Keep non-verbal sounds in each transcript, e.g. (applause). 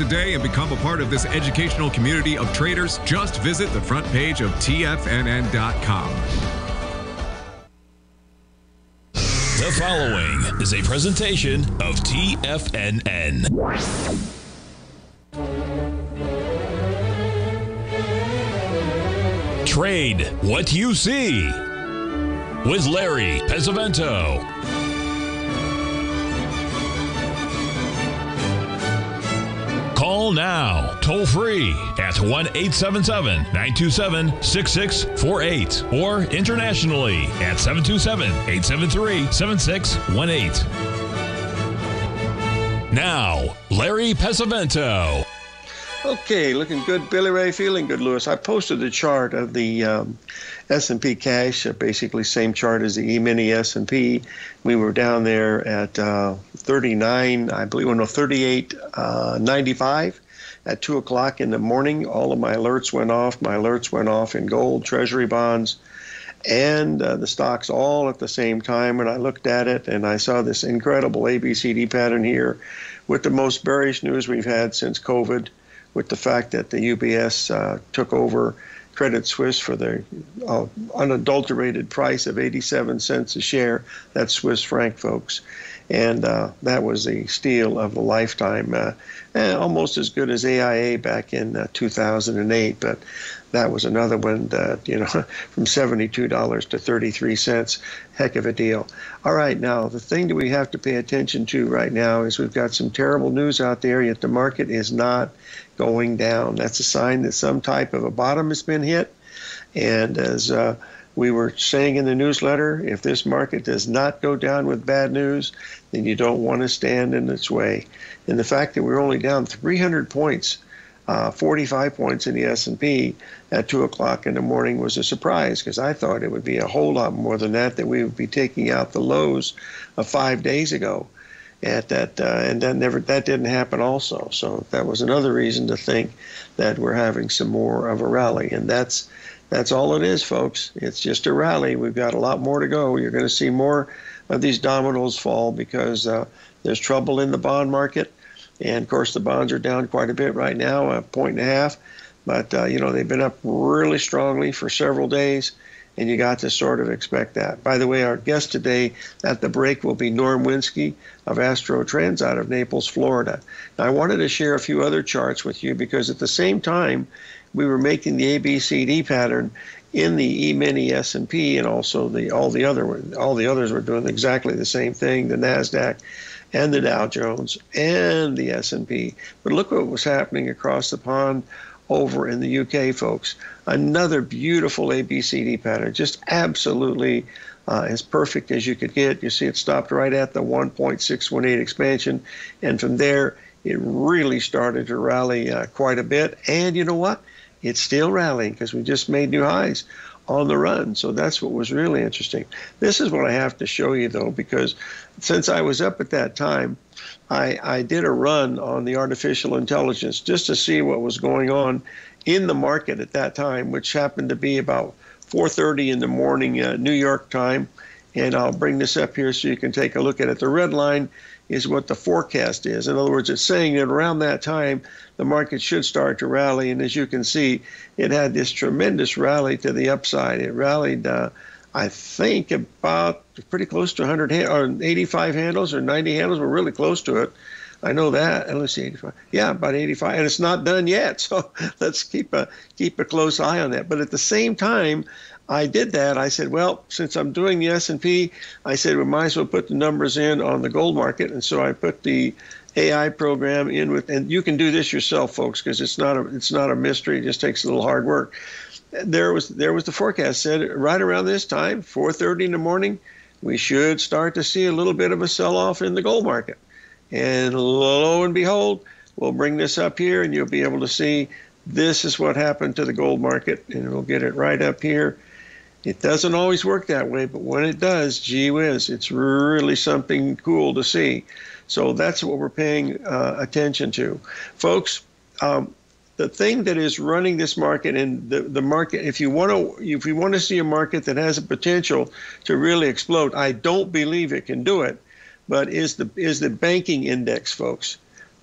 today and become a part of this educational community of traders, just visit the front page of TFNN.com. The following is a presentation of TFNN. Trade what you see with Larry Pesavento. Call now, toll free at 1 877 927 6648 or internationally at 727 873 7618. Now, Larry Pesavento. Okay, looking good, Billy Ray. Feeling good, Lewis. I posted a chart of the um, S&P cash, uh, basically same chart as the E-mini S&P. We were down there at uh, 39, I believe, well, no, 38.95 uh, at 2 o'clock in the morning. All of my alerts went off. My alerts went off in gold, treasury bonds, and uh, the stocks all at the same time. And I looked at it and I saw this incredible ABCD pattern here with the most bearish news we've had since COVID with the fact that the UBS uh, took over Credit Suisse for the uh, unadulterated price of 87 cents a share. That's Swiss franc, folks. And uh, that was the steal of a lifetime, uh, eh, almost as good as AIA back in uh, 2008. But that was another one that, you know, (laughs) from $72 to 33 cents. Heck of a deal. All right, now, the thing that we have to pay attention to right now is we've got some terrible news out there, yet the market is not going down. That's a sign that some type of a bottom has been hit. And as uh, we were saying in the newsletter, if this market does not go down with bad news, then you don't want to stand in its way. And the fact that we're only down 300 points uh, 45 points in the S&P at 2 o'clock in the morning was a surprise because I thought it would be a whole lot more than that, that we would be taking out the lows of five days ago. At that, uh, and that never that didn't happen also. So that was another reason to think that we're having some more of a rally, and that's that's all it is, folks. It's just a rally. We've got a lot more to go. You're going to see more of these dominoes fall because uh, there's trouble in the bond market. And of course, the bonds are down quite a bit right now, a point and a half. But, uh, you know, they've been up really strongly for several days, and you got to sort of expect that. By the way, our guest today at the break will be Norm Winski of Astro Trends out of Naples, Florida. Now, I wanted to share a few other charts with you because at the same time, we were making the ABCD pattern in the E-mini S&P and also the all the other all the others were doing exactly the same thing. The Nasdaq and the Dow Jones and the S&P. But look what was happening across the pond over in the UK, folks. Another beautiful ABCD pattern, just absolutely uh, as perfect as you could get. You see it stopped right at the 1.618 expansion, and from there it really started to rally uh, quite a bit. And you know what? It's still rallying because we just made new highs on the run. So that's what was really interesting. This is what I have to show you, though, because since I was up at that time, I, I did a run on the artificial intelligence just to see what was going on in the market at that time, which happened to be about 4:30 in the morning uh, New York time. And I'll bring this up here so you can take a look at it. The red line is what the forecast is. In other words, it's saying that around that time, the market should start to rally. And as you can see, it had this tremendous rally to the upside. It rallied, uh, I think, about pretty close to 100 or 85 handles or 90 handles. We're really close to it. I know that. And let's see, 85. Yeah, about 85, and it's not done yet. (laughs) So let's keep a keep a close eye on that. But at the same time, I did that. I said, well, since I'm doing the S&P, I said we might as well put the numbers in on the gold market, and so I put the AI program in with, and you can do this yourself, folks, because it's not a it's not a mystery. It just takes a little hard work. There was there was the forecast said right around this time, 4:30 in the morning, we should start to see a little bit of a sell-off in the gold market, and lo and behold, we'll bring this up here, and you'll be able to see this is what happened to the gold market, and we'll get it right up here it doesn't always work that way, but when it does, gee whiz, it's really something cool to see. So that's what we're paying uh, attention to. Folks, um, the thing that is running this market and the, the market, if you want to if you want to see a market that has a potential to really explode, I don't believe it can do it, but is the is the banking index, folks.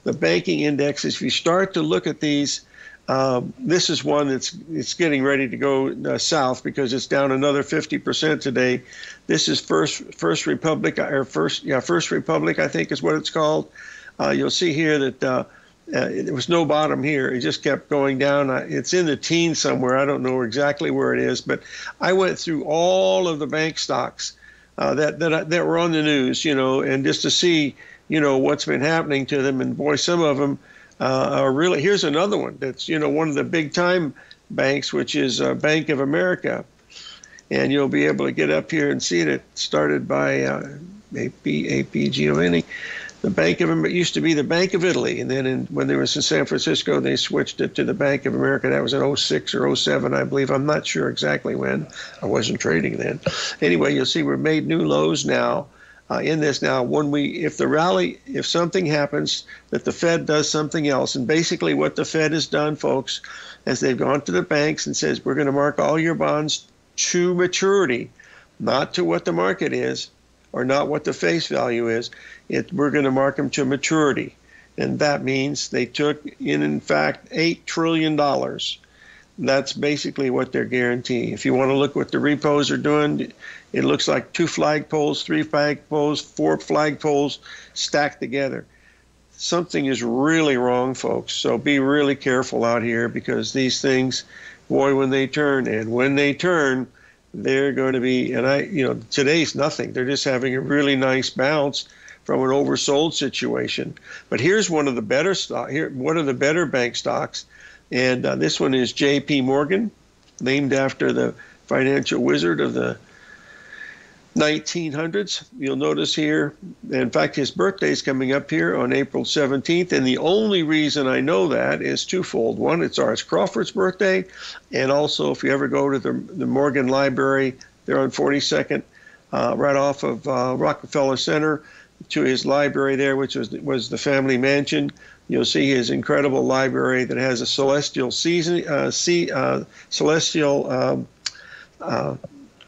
the banking indexes, if you start to look at these, um, this is one that's it's getting ready to go uh, south because it's down another 50% today. This is First First Republic or First yeah First Republic I think is what it's called. Uh, you'll see here that uh, uh, there was no bottom here. It just kept going down. It's in the teens somewhere. I don't know exactly where it is, but I went through all of the bank stocks uh, that that that were on the news, you know, and just to see you know what's been happening to them. And boy, some of them uh, really. Here's another one that's you know one of the big time banks, which is uh, Bank of America, and you'll be able to get up here and see it. It started by uh, AP Giannini. The Bank of it used to be the Bank of Italy, and then in, when they was in San Francisco, they switched it to the Bank of America. That was in 06 or 07, I believe. I'm not sure exactly when. I wasn't trading then. Anyway, you'll see we've made new lows now uh, in this. Now when we if the rally if something happens that the fed does something else and basically what the fed has done folks as they've gone to the banks and says we're going to mark all your bonds to maturity not to what the market is or not what the face value is. It, we're going to mark them to maturity. And that means they took in in fact 8 trillion dollars that's basically what they're guaranteeing. If you want to look what the repos are doing, it looks like two flagpoles, three flagpoles, four flagpoles stacked together. Something is really wrong, folks. So be really careful out here because these things, boy, when they turn, and when they turn, they're going to be, and I, you know, today's nothing. They're just having a really nice bounce from an oversold situation. But here's one of the better stock. Here, one of the better bank stocks and uh, this one is J.P. Morgan, named after the financial wizard of the 1900s. You'll notice here, in fact, his birthday is coming up here on April 17th. And the only reason I know that is twofold. One, it's Arch Crawford's birthday. And also, if you ever go to the, the Morgan Library, they're on 42nd, uh, right off of uh, Rockefeller Center, to his library there, which was, was the family mansion. You'll see his incredible library that has a celestial season, uh, uh, celestial. Um, uh,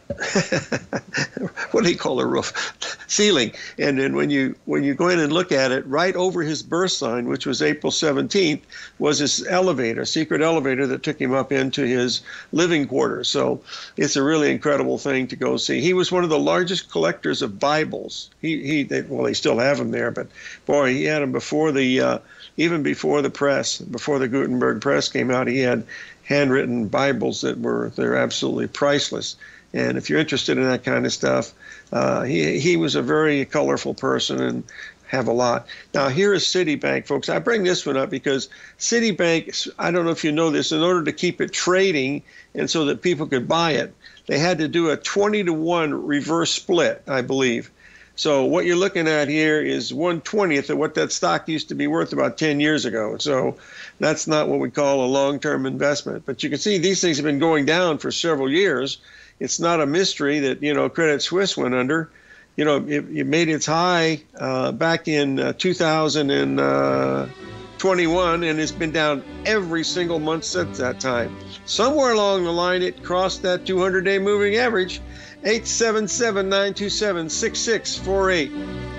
(laughs) what do you call a roof? Ceiling. And then when you when you go in and look at it right over his birth sign which was april 17th was his elevator secret elevator that took him up into his living quarters. So it's a really incredible thing to go see. He was one of the largest collectors of bibles. He he they, well they still have them there but boy he had them before the uh, even before the press, before the Gutenberg press came out, he had handwritten Bibles that were they're absolutely priceless. And if you're interested in that kind of stuff, uh, he he was a very colorful person and have a lot. Now here is Citibank, folks. I bring this one up because Citibank. I don't know if you know this. In order to keep it trading and so that people could buy it, they had to do a 20 to one reverse split, I believe. So what you're looking at here is one twentieth of what that stock used to be worth about 10 years ago. So that's not what we call a long-term investment. But you can see these things have been going down for several years. It's not a mystery that you know Credit Suisse went under. You know, it, it made its high uh, back in uh, 2021, and it's been down every single month since that time. Somewhere along the line, it crossed that 200-day moving average 877 927 6648.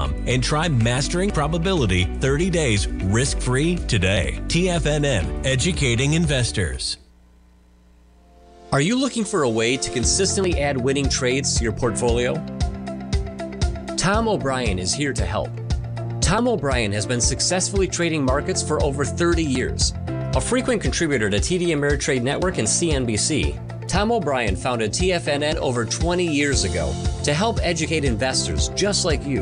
and try Mastering Probability 30 days risk free today. TFNN, educating investors. Are you looking for a way to consistently add winning trades to your portfolio? Tom O'Brien is here to help. Tom O'Brien has been successfully trading markets for over 30 years. A frequent contributor to TD Ameritrade Network and CNBC, Tom O'Brien founded TFNN over 20 years ago to help educate investors just like you.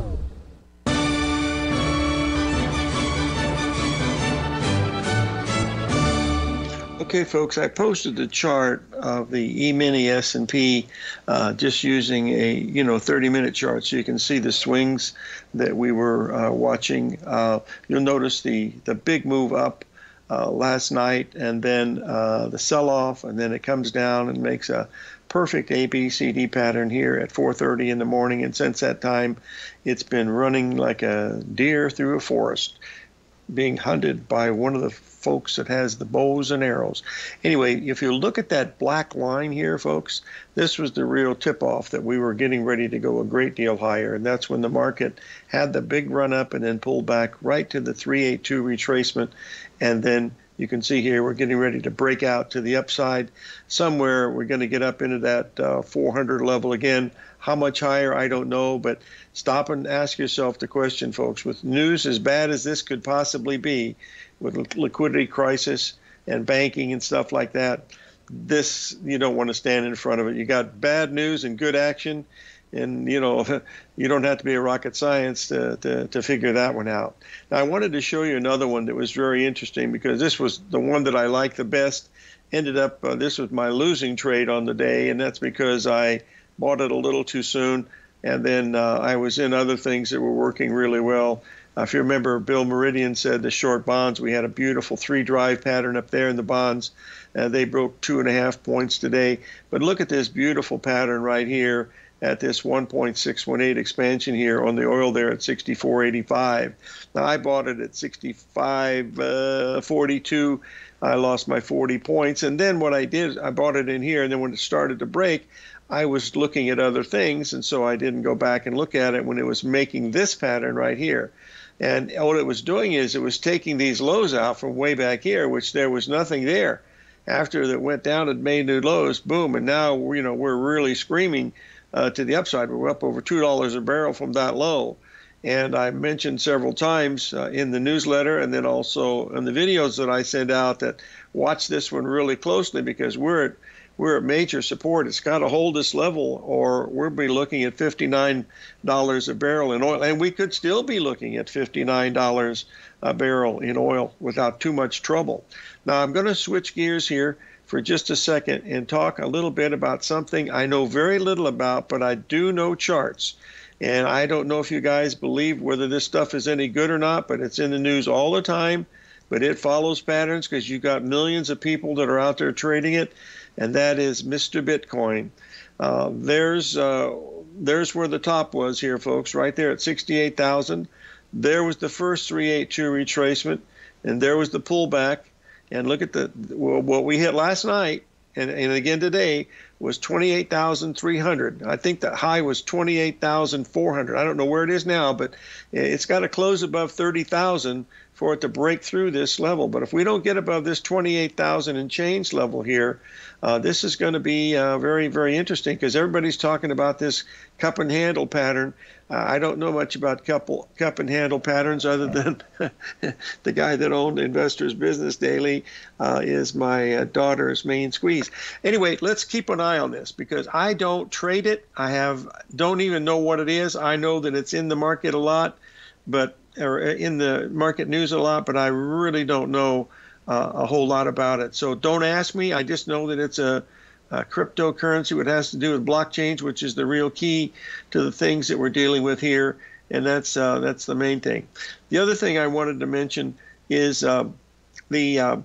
Okay, folks, I posted the chart of the E-mini S&P uh, just using a you know 30-minute chart, so you can see the swings that we were uh, watching. Uh, you'll notice the the big move up uh, last night, and then uh, the sell-off, and then it comes down and makes a perfect ABCD pattern here at 4:30 in the morning. And since that time, it's been running like a deer through a forest being hunted by one of the folks that has the bows and arrows. Anyway, if you look at that black line here, folks, this was the real tip off that we were getting ready to go a great deal higher. And that's when the market had the big run up and then pulled back right to the 382 retracement. And then you can see here we're getting ready to break out to the upside. Somewhere we're going to get up into that uh, 400 level again. How much higher, I don't know, but stop and ask yourself the question, folks. With news as bad as this could possibly be, with liquidity crisis and banking and stuff like that, this you don't want to stand in front of it. You got bad news and good action, and you know (laughs) you don't have to be a rocket science to, to, to figure that one out. Now I wanted to show you another one that was very interesting because this was the one that I liked the best. Ended up uh, this was my losing trade on the day, and that's because I bought it a little too soon, and then uh, I was in other things that were working really well. Uh, if you remember, Bill Meridian said the short bonds, we had a beautiful three drive pattern up there in the bonds. Uh, they broke two and a half points today. But look at this beautiful pattern right here at this 1.618 expansion here on the oil there at 64.85. Now I bought it at 65.42. Uh, I lost my 40 points. And then what I did, I bought it in here. And then when it started to break, I was looking at other things, and so I didn't go back and look at it when it was making this pattern right here. And what it was doing is it was taking these lows out from way back here, which there was nothing there. After it went down and made new lows, boom, and now you know we're really screaming uh, to the upside. We're up over two dollars a barrel from that low. And I mentioned several times uh, in the newsletter and then also in the videos that I send out that watch this one really closely because we're at we're at major support. It's got to hold this level, or we'll be looking at $59 a barrel in oil. And we could still be looking at $59 a barrel in oil without too much trouble. Now, I'm going to switch gears here for just a second and talk a little bit about something I know very little about, but I do know charts. And I don't know if you guys believe whether this stuff is any good or not, but it's in the news all the time. But it follows patterns because you've got millions of people that are out there trading it, and that is Mr. Bitcoin. Uh, there's uh, there's where the top was here, folks, right there at 68,000. There was the first 382 retracement, and there was the pullback. And look at the what we hit last night, and, and again today was 28,300. I think the high was 28,400. I don't know where it is now, but it's got to close above 30,000 for it to break through this level. But if we don't get above this 28,000 and change level here, uh, this is going to be uh, very, very interesting because everybody's talking about this cup and handle pattern. Uh, I don't know much about couple, cup and handle patterns other than (laughs) the guy that owned Investors Business Daily uh, is my uh, daughter's main squeeze. Anyway, let's keep an eye on this because I don't trade it. I have don't even know what it is. I know that it's in the market a lot, but or in the market news a lot, but I really don't know uh, a whole lot about it. So don't ask me. I just know that it's a, a cryptocurrency. what has to do with blockchains, which is the real key to the things that we're dealing with here, and that's uh, that's the main thing. The other thing I wanted to mention is uh, the uh,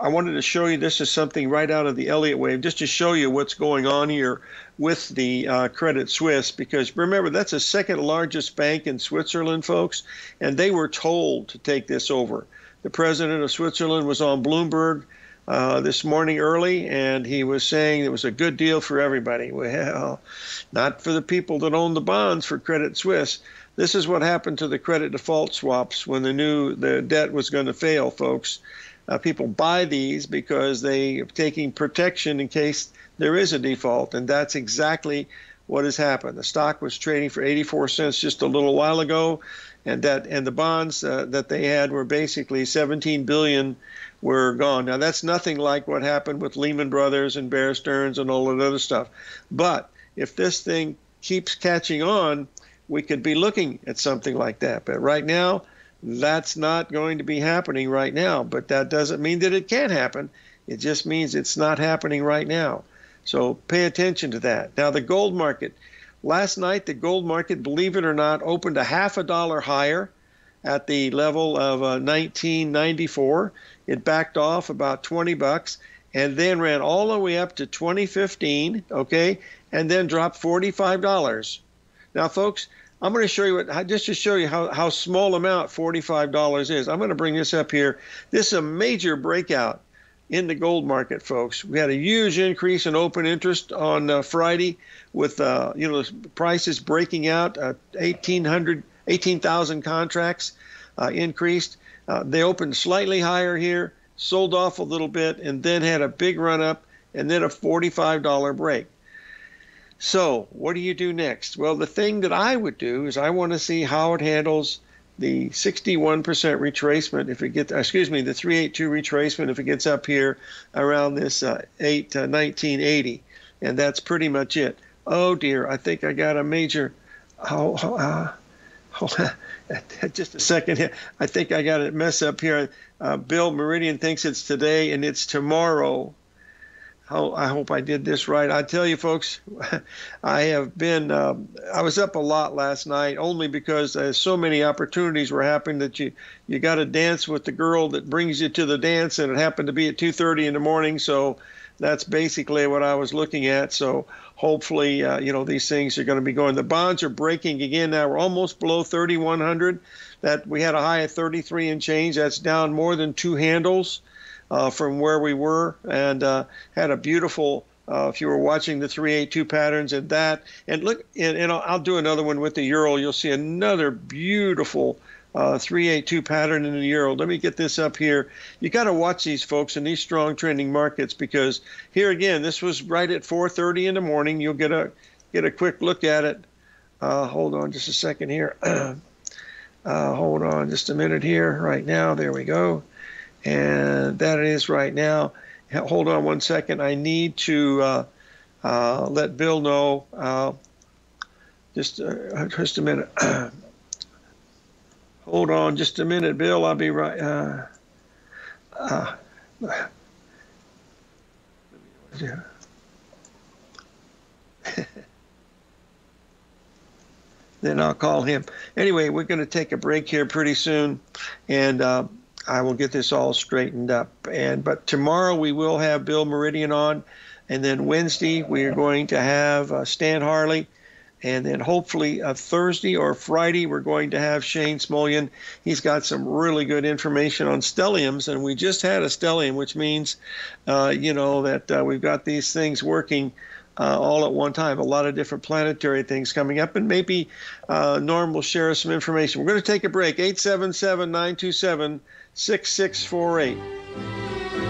I wanted to show you this is something right out of the Elliott wave, just to show you what's going on here with the uh, Credit Suisse. Because remember, that's the second largest bank in Switzerland, folks, and they were told to take this over. The president of Switzerland was on Bloomberg uh, this morning early, and he was saying it was a good deal for everybody. (laughs) Well, not for the people that own the bonds for Credit Suisse. This is what happened to the credit default swaps when they knew the debt was going to fail, folks. Uh, people buy these because they are taking protection in case there is a default, and that's exactly what has happened. The stock was trading for 84 cents just a little while ago and that and the bonds uh, that they had were basically 17 billion were gone. Now that's nothing like what happened with Lehman Brothers and Bear Stearns and all that other stuff. But if this thing keeps catching on, we could be looking at something like that. But right now, that's not going to be happening right now. But that doesn't mean that it can't happen. It just means it's not happening right now. So pay attention to that. Now the gold market Last night, the gold market, believe it or not, opened a half a dollar higher at the level of uh, 1994. It backed off about 20 bucks and then ran all the way up to 2015, okay, and then dropped $45. Now, folks, I'm going to show you what, just to show you how, how small amount $45 is. I'm going to bring this up here. This is a major breakout in the gold market, folks. We had a huge increase in open interest on uh, Friday with uh, you know prices breaking out, uh, 1,800, 18,000 contracts uh, increased. Uh, they opened slightly higher here, sold off a little bit, and then had a big run up, and then a $45 break. So, what do you do next? Well, the thing that I would do is I want to see how it handles the 61% retracement if it gets excuse me the 382 retracement if it gets up here around this uh, 8 uh, 1980 and that's pretty much it oh dear i think i got a major oh, uh, hold on (laughs) just a second here i think i got a mess up here uh, bill meridian thinks it's today and it's tomorrow I hope I did this right. I tell you, folks, (laughs) I have been. Uh, I was up a lot last night only because uh, so many opportunities were happening that you you got to dance with the girl that brings you to the dance, and it happened to be at 2:30 in the morning. So that's basically what I was looking at. So hopefully, uh, you know, these things are going to be going. The bonds are breaking again now. We're almost below 3,100. That we had a high of 33 and change. That's down more than two handles uh, from where we were and uh, had a beautiful. Uh, if you were watching the 382 patterns and that, and look, and, and I'll, I'll, do another one with the euro. You'll see another beautiful uh, 382 pattern in the euro. Let me get this up here. You got to watch these folks in these strong trending markets because here again, this was right at 4:30 in the morning. You'll get a get a quick look at it. Uh, hold on just a second here. (clears throat) Uh, hold on just a minute here. Right now, there we go and that is right now. Hold on one second. I need to uh, uh, let Bill know. Just just a minute. (clears throat) Hold on just a minute, Bill. I'll be right. Uh, uh, then I'll call him. Anyway, we're going to take a break here pretty soon, and uh, I will get this all straightened up. And but tomorrow we will have Bill Meridian on, and then Wednesday we are going to have uh, Stan Harley. And then hopefully a Thursday or Friday, we're going to have Shane Smolian. He's got some really good information on stelliums, and we just had a stellium, which means, uh, you know, that uh, we've got these things working uh, all at one time. A lot of different planetary things coming up, and maybe uh, Norm will share some information. We're going to take a break. 877 927 6648.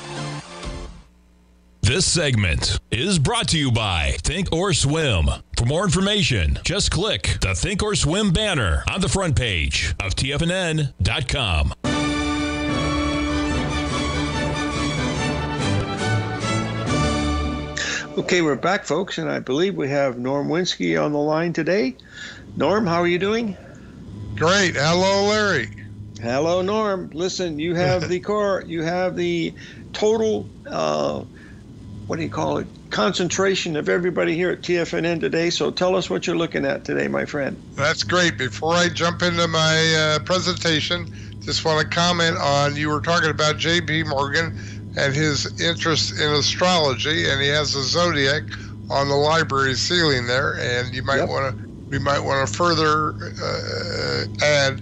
This segment is brought to you by Think or Swim. For more information, just click the Think or Swim banner on the front page of TFNN.com. Okay, we're back, folks, and I believe we have Norm Winski on the line today. Norm, how are you doing? Great. Hello, Larry. Hello, Norm. Listen, you have the (laughs) car. you have the total, uh, what do you call it, concentration of everybody here at TFNN today. So tell us what you're looking at today, my friend. That's great. Before I jump into my uh, presentation, just want to comment on you were talking about J.P. Morgan and his interest in astrology, and he has a zodiac on the library ceiling there, and you might Yep. want to we might want to further uh, add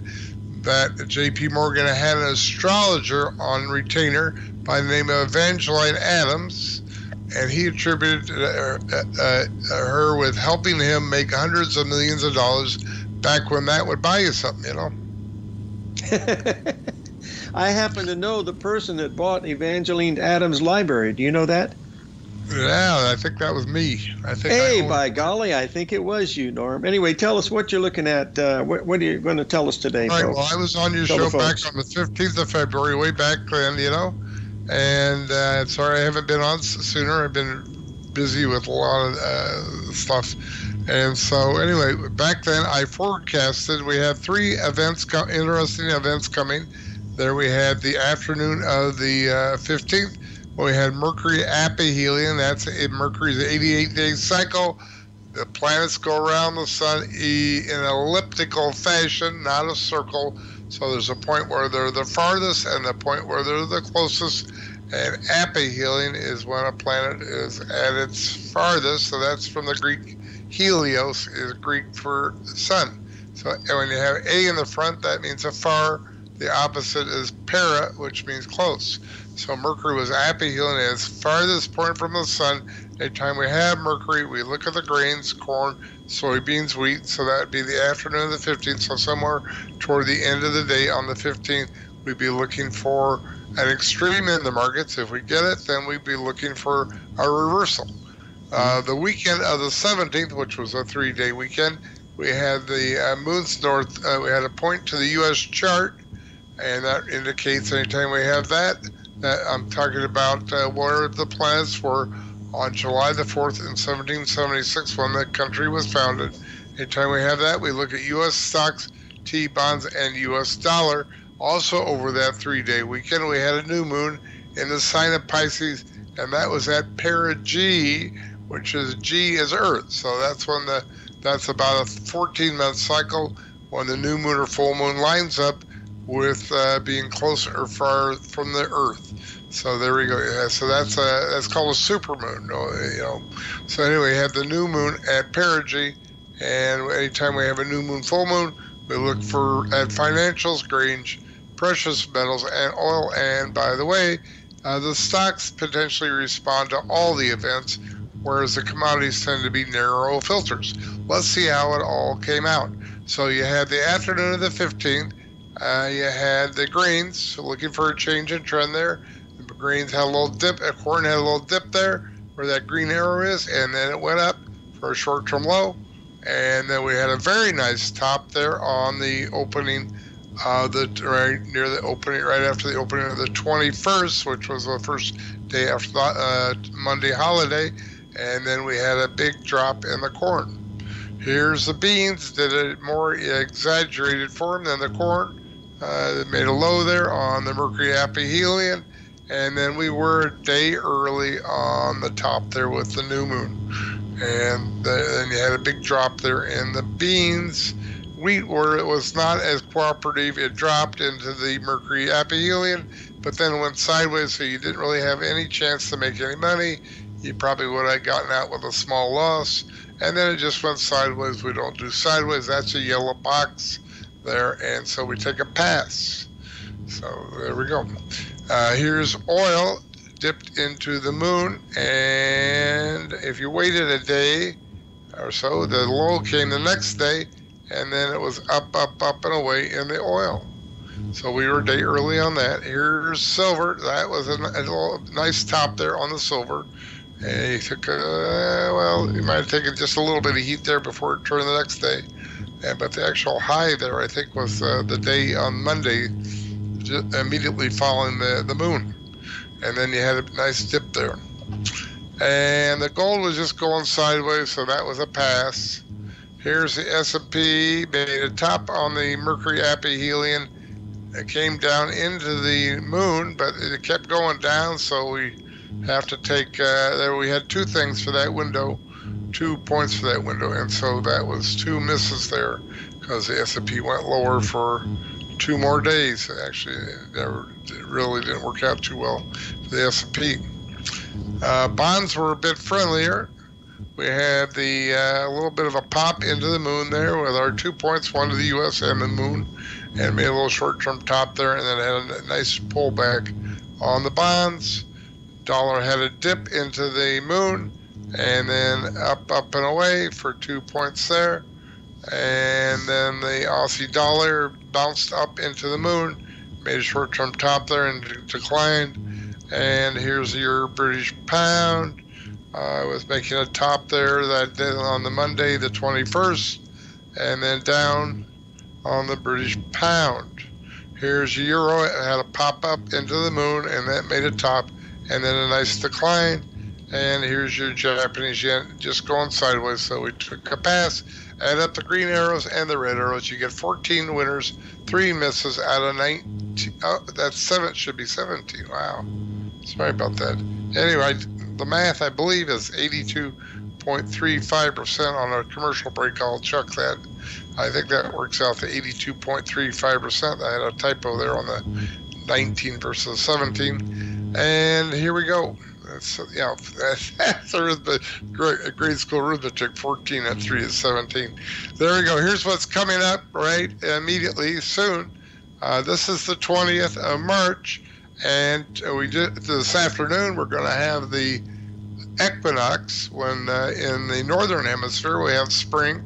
that J.P. Morgan had an astrologer on retainer by the name of Evangeline Adams, and he attributed uh, uh, uh, her with helping him make hundreds of millions of dollars back when that would buy you something, you know. (laughs) I happen to know the person that bought Evangeline Adams' library. Do you know that? Yeah, I think that was me. I think. Hey, I by golly, I think it was you, Norm. Anyway, tell us what you're looking at. Uh, what, what, are you going to tell us today, All right. folks? Well, I was on your Tell show back on the 15th of February, way back then, you know. And uh, sorry I haven't been on sooner. I've been busy with a lot of uh, stuff. And so, anyway, back then I forecasted we had three events, co- interesting events coming. There we had the afternoon of the uh, 15th. We had Mercury aphelion. That's it, Mercury's 88 day cycle. The planets go around the sun in an elliptical fashion, not a circle. So there's a point where they're the farthest and the point where they're the closest. And aphelion is when a planet is at its farthest. So that's from the Greek helios, is Greek for sun. So and when you have a in the front, that means afar. The opposite is para, which means close. So Mercury was aphelion at its farthest point from the sun. Anytime we have Mercury, we look at the grains, corn, soybeans, wheat. So that would be the afternoon of the 15th. So somewhere toward the end of the day on the 15th, we'd be looking for an extreme in the markets. If we get it, then we'd be looking for a reversal. Uh, the weekend of the 17th, which was a three-day weekend, we had the uh, moon's north. Uh, we had a point to the U.S. chart, and that indicates anytime we have that, that I'm talking about uh, where the planets were on July the 4th in 1776 when the country was founded. Anytime we have that, we look at U.S. stocks, T bonds, and U.S. dollar. Also, over that three-day weekend, we had a new moon in the sign of Pisces, and that was at perigee, which is G is Earth. So that's when the that's about a 14-month cycle when the new moon or full moon lines up with uh, being close or far from the Earth. So there we go. Yeah, so that's a, that's called a supermoon. You know. So anyway, we have the new moon at perigee, and anytime we have a new moon, full moon, we look for at financials, grains, precious metals, and oil. And by the way, uh, the stocks potentially respond to all the events, whereas the commodities tend to be narrow filters. Let's see how it all came out. So you had the afternoon of the 15th. Uh, you had the grains looking for a change in trend there. Grains had a little dip. uh, Corn had a little dip there where that green arrow is, and then it went up for a short-term low. And then we had a very nice top there on the opening, uh, the right near the opening, right after the opening of the 21st, which was the first day after the uh, Monday holiday. And then we had a big drop in the corn. Here's the beans, did a more exaggerated form than the corn. Uh, made a low there on the Mercury aphelion, and then we were a day early on the top there with the new moon. And then you had a big drop there in the beans. Wheat, where it was not as cooperative, it dropped into the Mercury aphelion, but then went sideways, so you didn't really have any chance to make any money. You probably would have gotten out with a small loss. And then it just went sideways. We don't do sideways. That's a yellow box there, and so we take a pass. So there we go. Uh, here's oil dipped into the moon, and if you waited a day or so, the low came the next day, and then it was up, up, up, and away in the oil. So we were a day early on that. Here's silver. That was a, a nice top there on the silver. And he took, well, he might have taken just a little bit of heat there before it turned the next day. And, but the actual high there, I think, was uh, the day on Monday, ju- immediately following the, the moon. And then you had a nice dip there. And the gold was just going sideways, so that was a pass. Here's the S&P, made a top on the Mercury aphelion. It came down into the moon, but it kept going down, so we have to take, uh, there we had two things for that window, two points for that window, and so that was two misses there because the S&P went lower for two more days. Actually, it, never, it really didn't work out too well for the S&P. Uh, bonds were a bit friendlier. We had the uh, little bit of a pop into the moon there with our two points, one to the U.S. and the moon, and made a little short-term top there, and then had a nice pullback on the bonds. Dollar had a dip into the moon, and then up, up and away for two points there, and then the Aussie dollar bounced up into the moon, made a short-term top there and declined. And here's your British pound uh, was making a top there that on the Monday, the 21st, and then down on the British pound. Here's euro. It had a pop up into the moon, and that made a top, and then a nice decline. And here's your Japanese yen just going sideways. So we took a pass, add up the green arrows and the red arrows. You get 14 winners, three misses out of 19. Oh, that's seven. Should be 17. Wow. Sorry about that. Anyway, the math I believe is 82.35% on a commercial break. I'll check that. I think that works out to 82.35%. I had a typo there on the 19 versus 17. And here we go. That's, you know, (laughs) that's arithmetic, grade, grade school arithmetic, 14 and 3 is 17. There we go. Here's what's coming up right immediately soon. Uh, this is the 20th of March, and we did this afternoon. We're going to have the equinox when uh, in the northern hemisphere we have spring,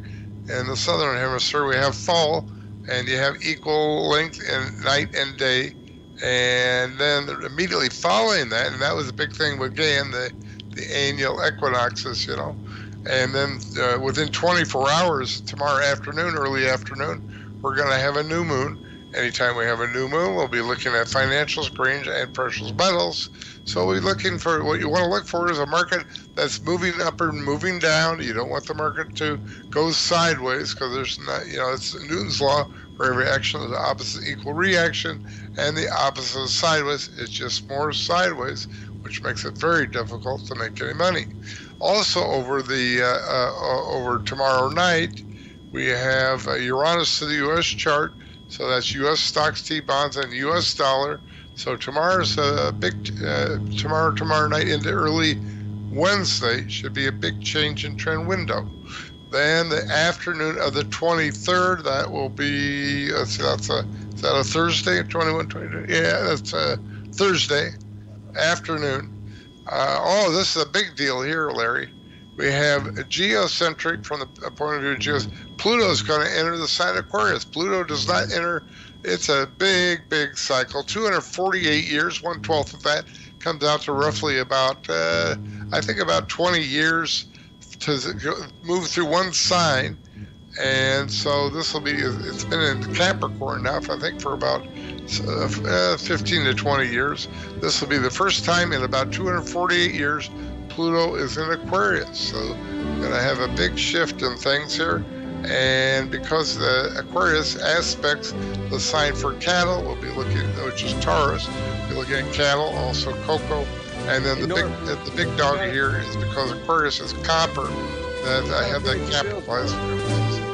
in the southern hemisphere we have fall, and you have equal length in night and day and then immediately following that, and that was a big thing with Gann, the the annual equinoxes, you know. And then uh, within 24 hours, tomorrow afternoon, early afternoon, we're going to have a new moon. Anytime we have a new moon, we'll be looking at financials, grains, and precious metals. So we're looking for what you want to look for is a market that's moving up or moving down. You don't want the market to go sideways because there's not, you know, it's Newton's law where every action is opposite equal reaction, and the opposite of sideways is just more sideways, which makes it very difficult to make any money. Also, over the uh, uh, over tomorrow night, we have Uranus to the U.S. chart, so that's U.S. stocks, T bonds, and U.S. dollar. So tomorrow's a big uh, tomorrow tomorrow night into early Wednesday should be a big change in trend window. Then the afternoon of the 23rd, that will be, let's see, that's a, is that a Thursday, 21, 22? Yeah, that's a Thursday afternoon. Uh, oh, this is a big deal here, Larry. We have geocentric from the point of view of geos. Pluto is going to enter the sign of Aquarius. Pluto does not enter. It's a big, big cycle. 248 years, one twelfth of that comes out to roughly about, uh, I think, about 20 years to move through one sign. And so this will be, it's been in Capricorn now, I think, for about uh, 15 to 20 years. This will be the first time in about 248 years Pluto is in Aquarius. So we're going to have a big shift in things here. And because the Aquarius aspects the sign for cattle, we'll be looking, which is Taurus, we'll be looking at cattle, also cocoa, and then the big uh, the big dog here is because Aquarius is copper that I have that capitalized.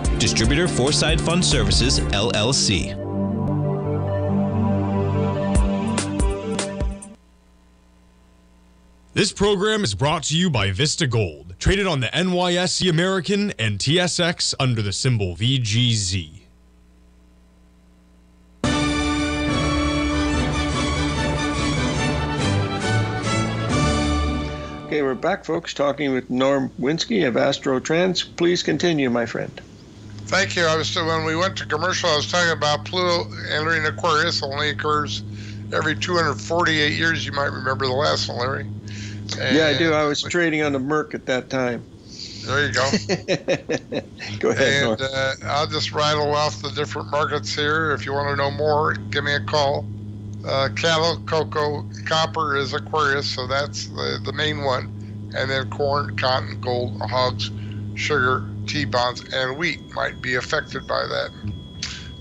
Distributor Foreside Fund Services, LLC. This program is brought to you by Vista Gold, traded on the NYSE American and TSX under the symbol VGZ. Okay, we're back, folks, talking with Norm Winski of Astrotrends. Please continue, my friend. Thank you. I was when we went to commercial. I was talking about Pluto entering Aquarius. Only occurs every 248 years. You might remember the last one, Larry. And yeah, I do. I was trading on the Merc at that time. There you go. (laughs) go ahead. And uh, I'll just rattle off the different markets here. If you want to know more, give me a call. Uh, cattle, cocoa, copper is Aquarius, so that's the, the main one. And then corn, cotton, gold, hogs, sugar, T-bonds, and wheat might be affected by that.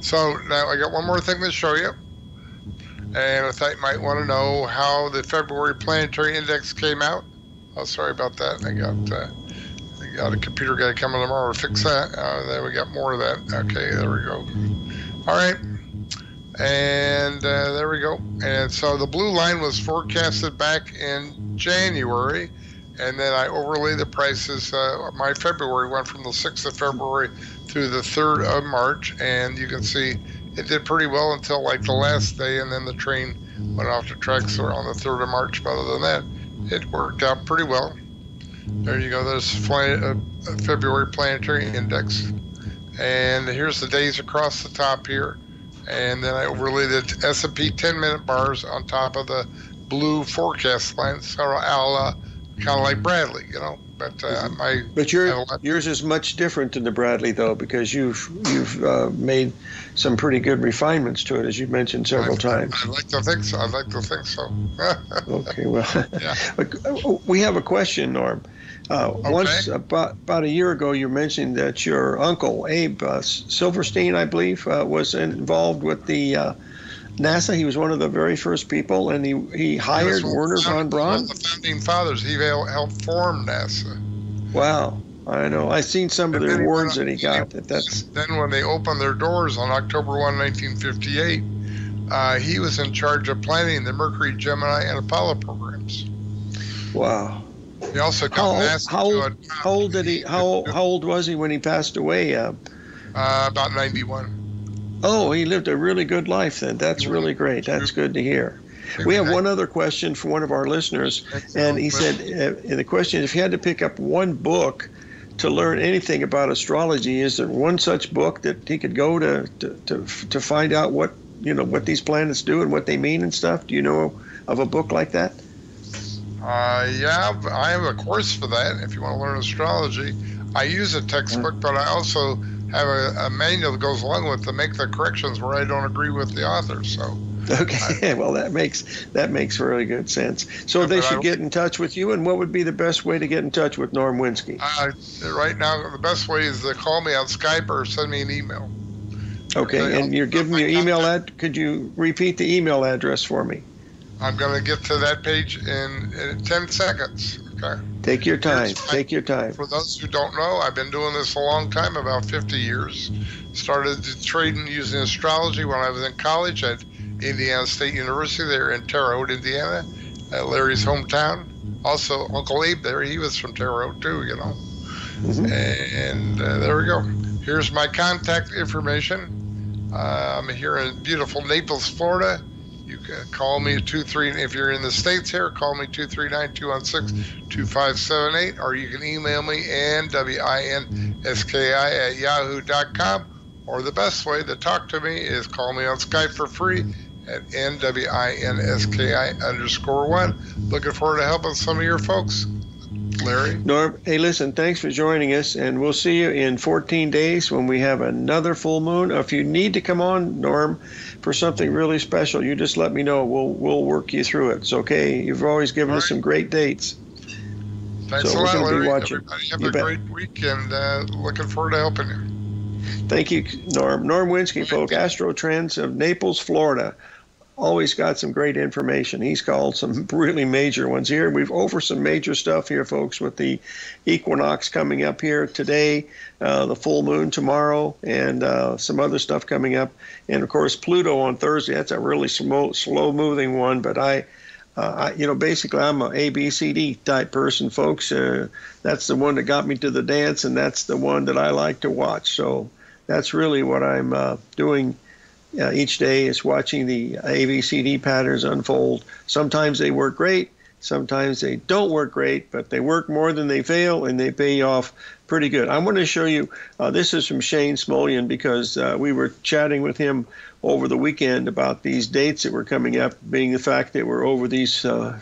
So now I got one more thing to show you. And I thought you might want to know how the February planetary index came out. Oh, sorry about that. I got uh, I got a computer guy coming tomorrow to fix that. Uh, then we got more of that. Okay, there we go. All right. And uh, there we go. And so the blue line was forecasted back in January. And then I overlay the prices. Uh, my February went from the 6th of February through the 3rd of March. And you can see it did pretty well until like the last day. And then the train went off the tracks on the 3rd of March. But other than that, it worked out pretty well. There you go. There's uh, February planetary index. And here's the days across the top here and then I overlay the S&P 10-minute bars on top of the blue forecast line, so I'll uh, kind of like Bradley, you know. But uh, my but your yours is much different than the Bradley though, because you've you've uh, made some pretty good refinements to it, as you've mentioned several I, times. I'd like to think so. I'd like to think so. (laughs) okay, well, yeah. (laughs) Uh, we have a question, Norm. Uh, okay. Once about about a year ago, you mentioned that your uncle Abe uh, Silverstein, I believe, uh, was involved with the uh, NASA. He was one of the very first people, and he he hired he Wernher von Braun. the founding fathers. He helped form NASA. Wow. I know. I've seen some of the awards that he got. That that's (laughs) then when they opened their doors on October 1, 1958, uh, he was in charge of planning the Mercury, Gemini, and Apollo programs. Wow. He also how, how, old, how old did he? How how old was he when he passed away? Uh, uh, about ninety one. Oh, he lived a really good life then. That's really great. That's good to hear. We have one other question from one of our listeners, and he said, uh, the question is, if you had to pick up one book to learn anything about astrology, is there one such book that he could go to to, to, to find out what you know what these planets do and what they mean and stuff? Do you know of a book like that? Uh, yeah, I have a course for that if you want to learn astrology. I use a textbook, but I also have a, a manual that goes along with to make the corrections where I don't agree with the author. So. Okay, (laughs) well that makes that makes really good sense. So yeah, they should get in touch with you, and what would be the best way to get in touch with Norm Winski? Uh, right now, the best way is to call me on Skype or send me an email. Okay, and you're giving me your email ad. Could you repeat the email address for me? I'm going to get to that page in, in 10 seconds. Okay. Take your time. Take your time. For those who don't know, I've been doing this a long time, about 50 years. Started trading using astrology when I was in college at Indiana State University there in Terre Haute, Indiana, at Larry's hometown. Also, Uncle Abe there, he was from Terre Haute too, you know. Mm-hmm. And uh, there we go. Here's my contact information. Uh, I'm here in beautiful Naples, Florida. You can call me two three. If you're in the states here, call me 239-216-2578, or you can email me and w i n s k i at yahoo.com. Or the best way to talk to me is call me on Skype for free at nwinski underscore one. Looking forward to helping some of your folks. Larry. Norm, hey, listen, thanks for joining us, and we'll see you in 14 days when we have another full moon. If you need to come on, Norm, for something really special, you just let me know. We'll we'll work you through it. It's okay. You've always given us some great dates. Thanks so a lot, Larry. Everybody have you a bet. great week, and uh, looking forward to helping you. Thank you, Norm. Norm Winski, folks, Astro Trends of Naples, Florida always got some great information. He's called some really major ones here. We've over some major stuff here, folks, with the equinox coming up here today, uh, the full moon tomorrow, and uh, some other stuff coming up. And of course, Pluto on Thursday. That's a really slow, slow moving one, but I. Uh, I, you know, basically, I'm a A, B, C, D type person, folks. Uh, that's the one that got me to the dance, and that's the one that I like to watch. So that's really what I'm uh, doing uh, each day is watching the ABCD patterns unfold. Sometimes they work great, sometimes they don't work great, but they work more than they fail and they pay off pretty good. I want to show you uh, this is from Shane Smolian because uh, we were chatting with him over the weekend about these dates that were coming up, being the fact that we're over these uh,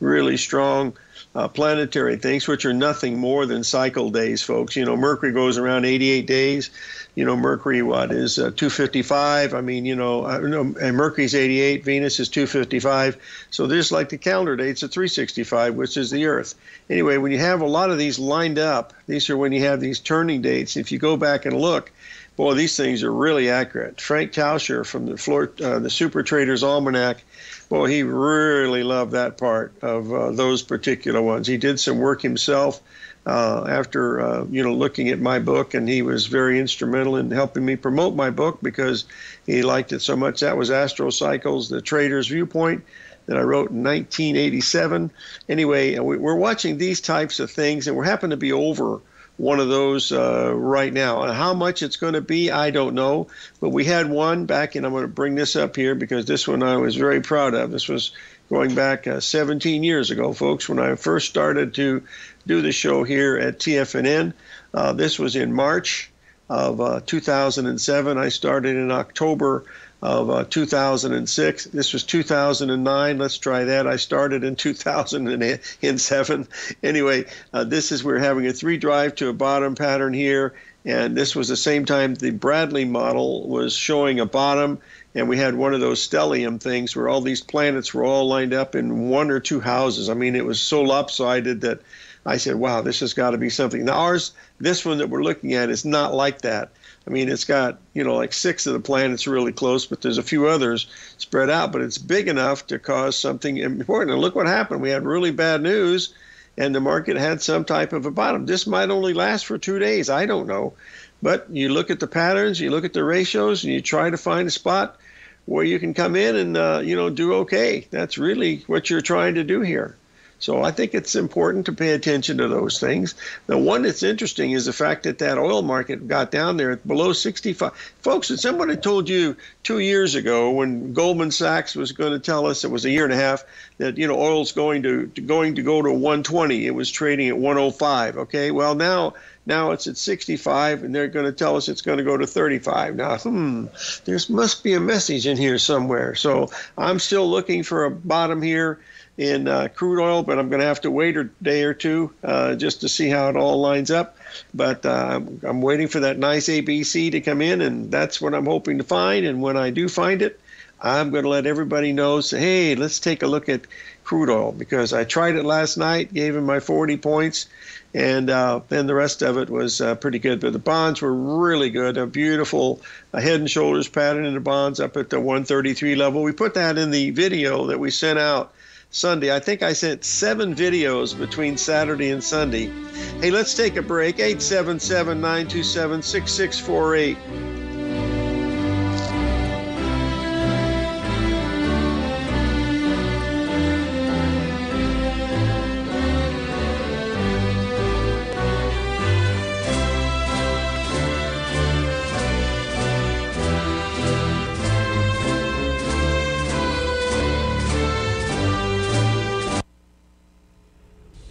really strong. Uh, planetary things, which are nothing more than cycle days, folks. You know, Mercury goes around 88 days you know, Mercury, what is uh, 255? I mean, you know, uh, no, and Mercury's 88, Venus is 255. So there's like the calendar dates at 365, which is the Earth. Anyway, when you have a lot of these lined up, these are when you have these turning dates. If you go back and look, boy, these things are really accurate. Frank Tauscher from the floor, uh, the Super Traders Almanac, boy, he really loved that part of uh, those particular ones. He did some work himself uh, after uh, you know looking at my book, and he was very instrumental in helping me promote my book because he liked it so much. That was Astro Cycles, the Trader's Viewpoint that I wrote in 1987. Anyway, we're watching these types of things, and we're happen to be over one of those uh, right now. And how much it's going to be, I don't know. But we had one back, and I'm going to bring this up here because this one I was very proud of. This was going back uh, 17 years ago, folks, when I first started to do the show here at TFNN. Uh, this was in March of uh, 2007. I started in October of uh, 2006. This was 2009. Let's try that. I started in 2007. (laughs) Anyway, uh, this is we're having a three drive to a bottom pattern here. And this was the same time the Bradley model was showing a bottom and we had one of those stellium things where all these planets were all lined up in one or two houses. I mean, it was so lopsided that I said, wow, this has got to be something. Now, ours, this one that we're looking at is not like that. I mean, it's got, you know, like six of the planets really close, but there's a few others spread out, but it's big enough to cause something important. And look what happened. We had really bad news, and the market had some type of a bottom. This might only last for two days. I don't know. But you look at the patterns, you look at the ratios, and you try to find a spot where you can come in and, uh, you know, do okay. That's really what you're trying to do here. So I think it's important to pay attention to those things. The one that's interesting is the fact that that oil market got down there below 65. Folks, if someone had told you two years ago when Goldman Sachs was going to tell us it was a year and a half that you know oil's going to, to going to go to 120, it was trading at 105. Okay, well now now it's at 65, and they're going to tell us it's going to go to 35. Now, hmm, there must be a message in here somewhere. So I'm still looking for a bottom here in uh, crude oil, but I'm going to have to wait a day or two uh, just to see how it all lines up. But uh, I'm waiting for that nice ABC to come in, and that's what I'm hoping to find. And when I do find it, I'm going to let everybody know. Say, hey, let's take a look at crude oil because I tried it last night, gave him my 40 points, and uh, then the rest of it was uh, pretty good. But the bonds were really good. A beautiful uh, head and shoulders pattern in the bonds up at the 133 level. We put that in the video that we sent out Sunday. I think I sent seven videos between Saturday and Sunday. Hey, let's take a break. 877 927 6648.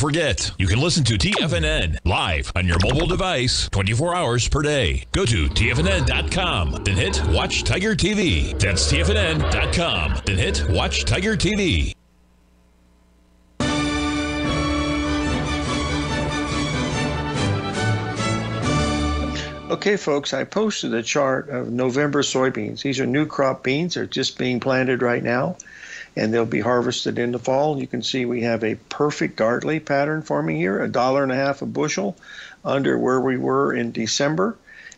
Forget, you can listen to TFNN live on your mobile device 24 hours per day. Go to TFNN.com, then hit Watch Tiger TV. That's TFNN.com, then hit Watch Tiger TV. Okay, folks, I posted a chart of November soybeans. These are new crop beans. They're just being planted right now and they'll be harvested in the fall. You can see we have a perfect Gartley pattern forming here, a dollar and a half a bushel under where we were in December.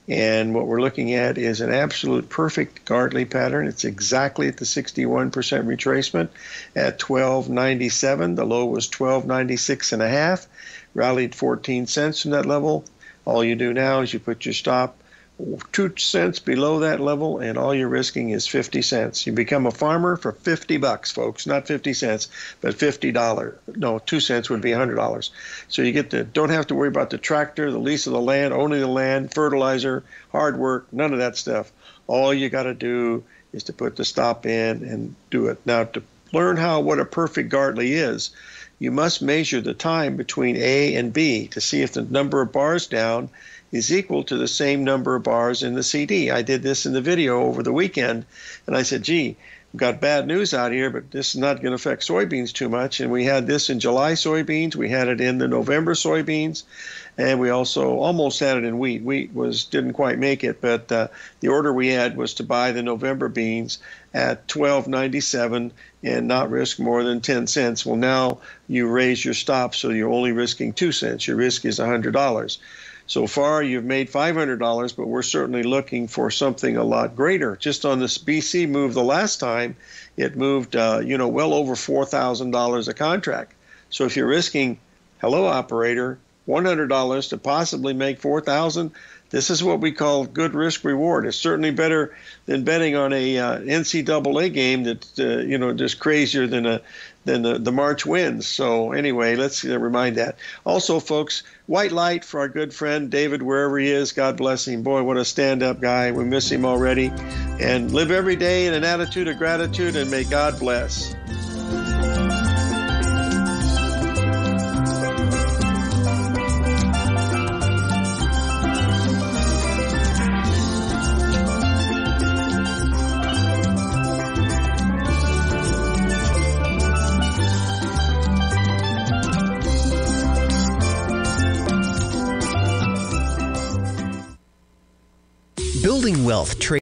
And what we're looking at is an absolute perfect Gartley pattern. It's exactly at the 61% retracement at 1297. The low was 1296 and a half, rallied 14 cents from that level. All you do now is you put your stop two cents below that level, and all you're risking is 50 cents. You become a farmer for 50 bucks, folks, not 50 cents, but $50. No, two cents would be $100. So you get to don't have to worry about the tractor, the lease of the land, owning the land, fertilizer, hard work, none of that stuff. All you got to do is to put the stop in and do it. Now, to learn how what a perfect Gartley is, you must measure the time between A and B to see if the number of bars down is equal to the same number of bars in the CD. I did this in the video over the weekend, and I said, gee, got bad news out here, but this is not going to affect soybeans too much. And we had this in July soybeans, we had it in the November soybeans, and we also almost had it in wheat. Wheat was didn't quite make it, but uh, the order we had was to buy the November beans at 12.97 and not risk more than 10 cents. Well, now you raise your stop, so you're only risking two cents. Your risk is $100. So far, you've made $500, but we're certainly looking for something a lot greater. Just on this BC move the last time, it moved, uh, you know, well over $4,000 a contract. So if you're risking hello, operator, $100 to possibly make 4000 this is what we call good risk reward. It's certainly better than betting on a uh, NCAA game that uh, you know just crazier than a than the, the March winds. So anyway, let's uh, remind that. Also, folks, white light for our good friend David wherever he is. God bless him. Boy, what a stand-up guy. We miss him already. And live every day in an attitude of gratitude, and may God bless. Wealth